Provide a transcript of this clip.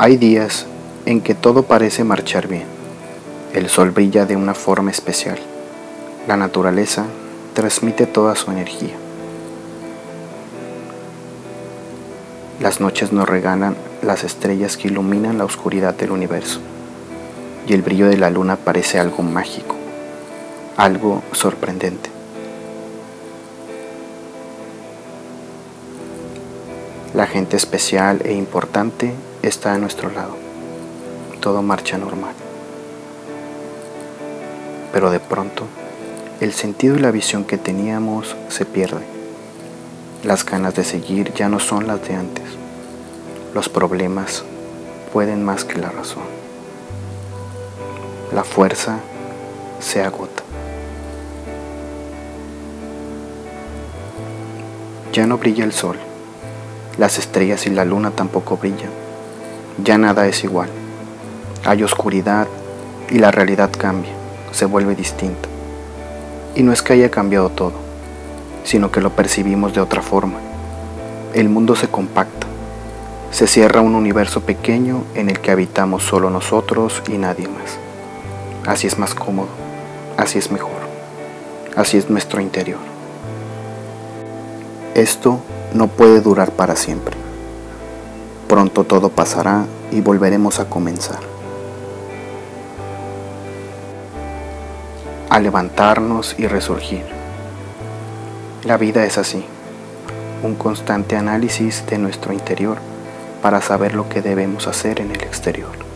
Hay días en que todo parece marchar bien. El sol brilla de una forma especial. La naturaleza transmite toda su energía. Las noches nos regalan las estrellas que iluminan la oscuridad del universo. Y el brillo de la luna parece algo mágico, algo sorprendente. La gente especial e importante está a nuestro lado. Todo marcha normal. Pero de pronto, el sentido y la visión que teníamos se pierde. Las ganas de seguir ya no son las de antes. Los problemas pueden más que la razón. La fuerza se agota. Ya no brilla el sol. Las estrellas y la luna tampoco brillan. Ya nada es igual. Hay oscuridad y la realidad cambia, se vuelve distinta. Y no es que haya cambiado todo, sino que lo percibimos de otra forma. El mundo se compacta, se cierra un universo pequeño en el que habitamos solo nosotros y nadie más. Así es más cómodo, así es mejor, así es nuestro interior. Esto no puede durar para siempre. Pronto todo pasará y volveremos a comenzar. A levantarnos y resurgir. La vida es así, un constante análisis de nuestro interior para saber lo que debemos hacer en el exterior.